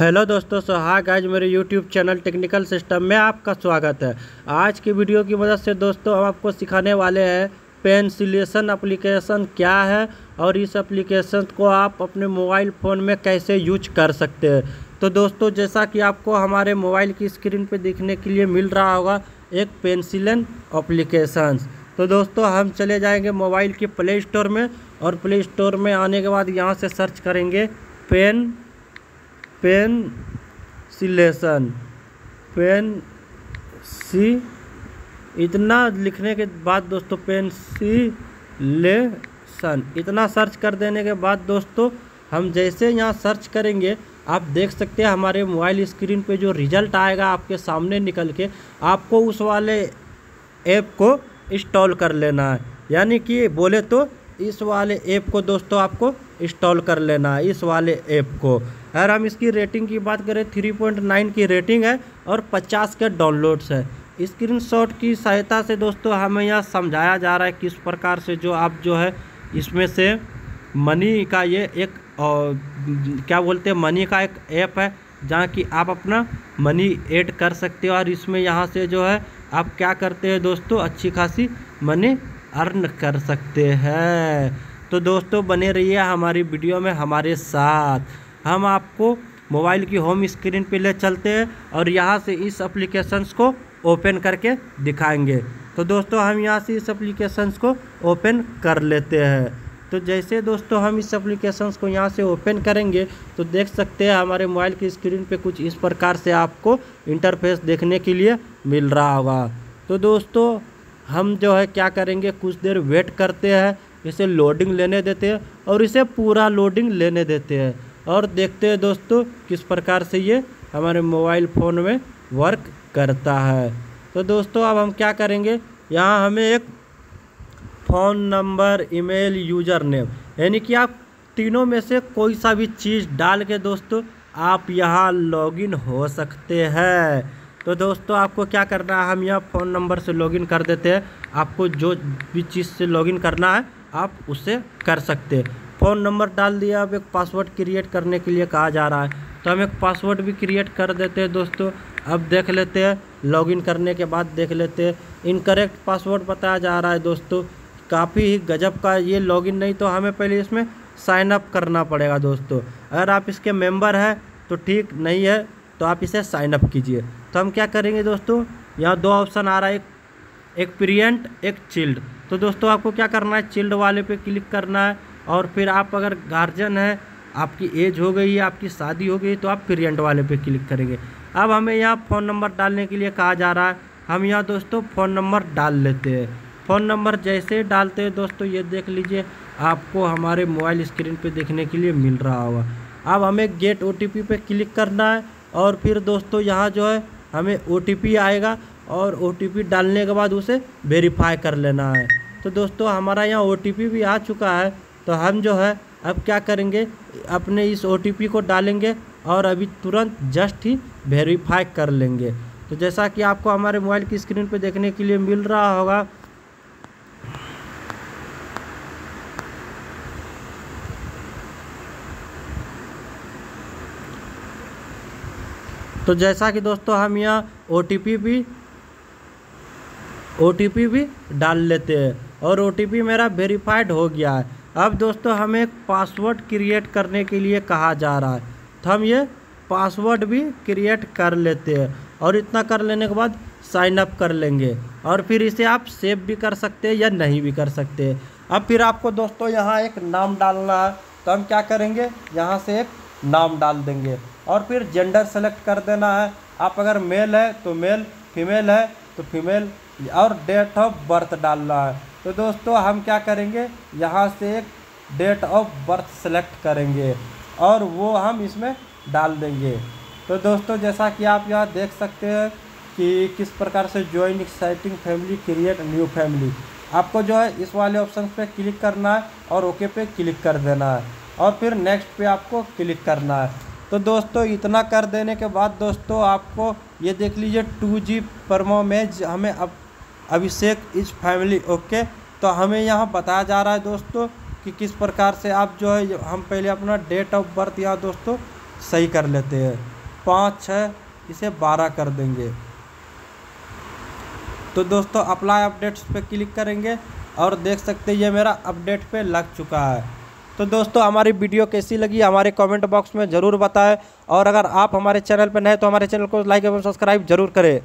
Hello दोस्तों, सो हाँ guys मेरे यूट्यूब चैनल टेक्निकल सिस्टम में आपका स्वागत है। आज की वीडियो की मदद से दोस्तों, हम आपको सिखाने वाले हैं पेंसिलेशन एप्लीकेशन क्या है और इस एप्लीकेशन को आप अपने मोबाइल फ़ोन में कैसे यूज़ कर सकते हैं। तो दोस्तों, जैसा कि आपको हमारे मोबाइल की स्क्रीन पर देखने के लिए मिल रहा होगा, एक पेंसिलन एप्लीकेशन तो दोस्तों, हम चले जाएँगे मोबाइल के प्ले स्टोर में और प्ले स्टोर में आने के बाद यहाँ से सर्च करेंगे पेन पेन सिलेशन पेन सी इतना लिखने के बाद दोस्तों पेंसिलेशन इतना सर्च कर देने के बाद दोस्तों, हम जैसे यहाँ सर्च करेंगे, आप देख सकते हैं हमारे मोबाइल स्क्रीन पे जो रिज़ल्ट आएगा आपके सामने निकल के, आपको उस वाले ऐप को इंस्टॉल कर लेना है। यानी कि बोले तो इस वाले ऐप को दोस्तों आपको इंस्टॉल कर लेना इस वाले ऐप को। अगर हम इसकी रेटिंग की बात करें 3.9 की रेटिंग है और 50 के डाउनलोड्स है। स्क्रीनशॉट की सहायता से दोस्तों हमें यह समझाया जा रहा है किस प्रकार से जो आप जो है इसमें से मनी का ये एक और, क्या बोलते हैं मनी का एक ऐप है जहाँ कि आप अपना मनी ऐड कर सकते हो और इसमें यहाँ से जो है आप क्या करते हैं दोस्तों अच्छी खासी मनी अर्न कर सकते हैं। तो दोस्तों, बने रहिए हमारी वीडियो में, हमारे साथ। हम आपको मोबाइल की होम स्क्रीन पे ले चलते हैं और यहाँ से इस एप्लीकेशंस को ओपन करके दिखाएँगे। तो दोस्तों, हम यहाँ से इस एप्लीकेशंस को ओपन कर लेते हैं। तो जैसे दोस्तों, हम इस एप्लीकेशंस को यहाँ से ओपन करेंगे तो देख सकते हैं हमारे मोबाइल की स्क्रीन पे कुछ इस प्रकार से आपको इंटरफेस देखने के लिए मिल रहा होगा। तो दोस्तों, हम जो है क्या करेंगे, कुछ देर वेट करते हैं। इसे लोडिंग लेने देते हैं और इसे पूरा लोडिंग लेने देते हैं। और देखते हैं दोस्तों, किस प्रकार से ये हमारे मोबाइल फ़ोन में वर्क करता है। तो दोस्तों, अब हम क्या करेंगे? यहाँ हमें एक phone number email user name यानी कि आप तीनों में से कोई सा भी चीज़ डाल के दोस्तों, आप यहाँ लॉगिन हो सकते हैं। तो दोस्तों, आपको क्या करना है? हम यहाँ फ़ोन नंबर से लॉगिन कर देते हैं। आपको जो भी चीज़ से लॉगिन करना है आप उससे कर सकते हैं। फ़ोन नंबर डाल दिया अब एक पासवर्ड क्रिएट करने के लिए कहा जा रहा है। तो हम एक पासवर्ड भी क्रिएट कर देते हैं दोस्तों। अब देख लेते हैं लॉगिन करने के बाद देख लेते हैं। इनकरेक्ट पासवर्ड बताया जा रहा है दोस्तों। काफ़ी ही गजब का ये लॉगिन नहीं तो हमें पहले इसमें साइन अप करना पड़ेगा दोस्तों। अगर आप इसके मेंबर हैं तो ठीक, नहीं है तो आप इसे साइन अप कीजिए। तो हम क्या करेंगे दोस्तों? यहाँ दो ऑप्शन आ रहा है। एक एक प्रियंट, एक चिल्ड। तो दोस्तों, आपको क्या करना है? चिल्ड वाले पे क्लिक करना है और फिर आप अगर गार्जियन है, आपकी एज हो गई है आपकी शादी हो गई तो आप प्रियंट वाले पे क्लिक करेंगे। अब हमें यहाँ फ़ोन नंबर डालने के लिए कहा जा रहा है। हम यहाँ दोस्तों फ़ोन नंबर डाल लेते हैं। फ़ोन नंबर जैसे डालते हैं दोस्तों, ये देख लीजिए, आपको हमारे मोबाइल स्क्रीन पे देखने के लिए मिल रहा होगा। अब हमें गेट ओ पे क्लिक करना है और फिर दोस्तों यहाँ जो है, हमें ओटीपी आएगा। और ओटीपी डालने के बाद उसे वेरीफाई कर लेना है। तो दोस्तों, हमारा यहाँ OTP भी आ चुका है। तो हम जो है, अब क्या करेंगे? अपने इस ओटीपी को डालेंगे और अभी तुरंत जस्ट ही वेरीफाई कर लेंगे। तो जैसा कि आपको हमारे मोबाइल की स्क्रीन पर देखने के लिए मिल रहा होगा। तो जैसा कि दोस्तों, हम यहाँ OTP भी ओटीपी भी डाल लेते हैं। और ओटीपी मेरा वेरीफाइड हो गया है। अब दोस्तों, हमें एक पासवर्ड क्रिएट करने के लिए कहा जा रहा है। तो हम ये पासवर्ड भी क्रिएट कर लेते हैं और इतना कर लेने के बाद साइन अप कर लेंगे। और फिर इसे आप सेव भी कर सकते हैं या नहीं भी कर सकते अब फिर आपको दोस्तों यहाँ एक नाम डालना है। तो हम क्या करेंगे? यहाँ से एक नाम डाल देंगे। और फिर जेंडर सेलेक्ट कर देना है। आप अगर मेल है तो मेल फीमेल है तो फीमेल और डेट ऑफ़ बर्थ डालना है। तो दोस्तों, हम क्या करेंगे? यहाँ से एक डेट ऑफ़ बर्थ सेलेक्ट करेंगे और वो हम इसमें डाल देंगे। तो दोस्तों, जैसा कि आप यहाँ देख सकते हैं कि किस प्रकार से join exciting family create new family आपको जो है, इस वाले ऑप्शन पे क्लिक करना है और ओके पे क्लिक कर देना है। और फिर नेक्स्ट पे आपको क्लिक करना है। तो दोस्तों, इतना कर देने के बाद दोस्तों, आपको ये देख लीजिए टू जी परमोमेज हमें अब अभिषेक इज़ फैमिली ओके तो हमें यहाँ बताया जा रहा है दोस्तों कि किस प्रकार से आप जो है, हम पहले अपना डेट ऑफ़ बर्थ यहाँ दोस्तों सही कर लेते हैं। पाँच, छः, इसे बारह कर देंगे। तो दोस्तों अप्लाई अपडेट्स पे क्लिक करेंगे और देख सकते हैं ये मेरा अपडेट पे लग चुका है। तो दोस्तों हमारी वीडियो कैसी लगी, हमारे कमेंट बॉक्स में ज़रूर बताएँ और अगर आप हमारे चैनल पर नए तो हमारे चैनल को लाइक एवं सब्सक्राइब ज़रूर करें।